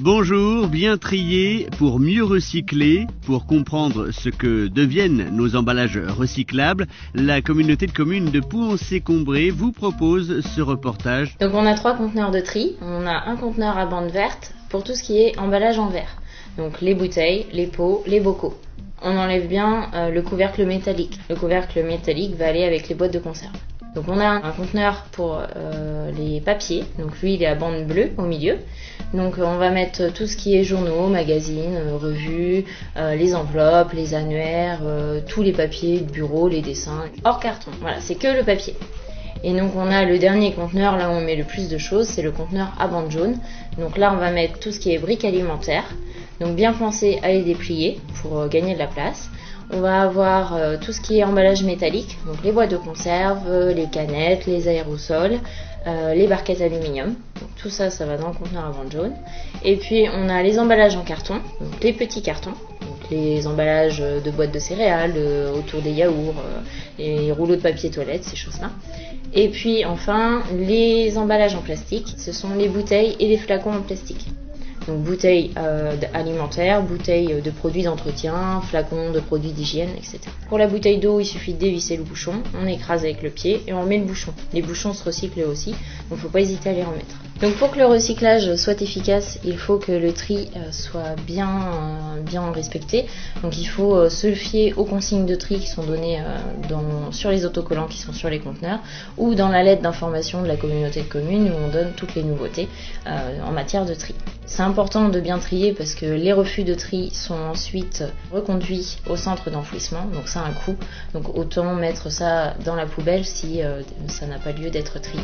Bonjour, bien trier pour mieux recycler, pour comprendre ce que deviennent nos emballages recyclables, la communauté de communes de Pouancé-Combré vous propose ce reportage. Donc on a trois conteneurs de tri. On a un conteneur à bande verte pour tout ce qui est emballage en verre. Donc les bouteilles, les pots, les bocaux. On enlève bien euh, le couvercle métallique. Le couvercle métallique va aller avec les boîtes de conserve. Donc on a un conteneur pour euh, les papiers, donc lui il est à bande bleue au milieu. Donc on va mettre tout ce qui est journaux, magazines, euh, revues, euh, les enveloppes, les annuaires, tous les papiers de bureau, les dessins, hors carton. Voilà, c'est que le papier. Et donc on a le dernier conteneur, là où on met le plus de choses, c'est le conteneur à bande jaune. Donc là on va mettre tout ce qui est briques alimentaires. Donc bien penser à les déplier pour gagner de la place. On va avoir euh, tout ce qui est emballage métallique, donc les boîtes de conserve, euh, les canettes, les aérosols, euh, les barquettes aluminium. tout ça, ça va dans le conteneur à vente jaune. Et puis on a les emballages en carton, les petits cartons, les emballages de boîtes de céréales, autour des yaourts, les rouleaux de papier toilette, ces choses-là. Et puis enfin, les emballages en plastique, ce sont les bouteilles et les flacons en plastique. Donc bouteilles euh, alimentaires, bouteilles de produits d'entretien, flacons de produits d'hygiène, etc. Pour la bouteille d'eau, il suffit de dévisser le bouchon, on écrase avec le pied et on met le bouchon. Les bouchons se recyclent aussi, donc faut pas hésiter à les remettre. Donc pour que le recyclage soit efficace, il faut que le tri euh, soit bien, euh, bien respecté. Donc il faut euh, se fier aux consignes de tri qui sont données sur les autocollants qui sont sur les conteneurs ou dans la lettre d'information de la communauté de communes où on donne toutes les nouveautés en matière de tri. C'est important de bien trier parce que les refus de tri sont ensuite reconduits au centre d'enfouissement, donc ça a un coût. Donc autant mettre ça dans la poubelle si ça n'a pas lieu d'être trié.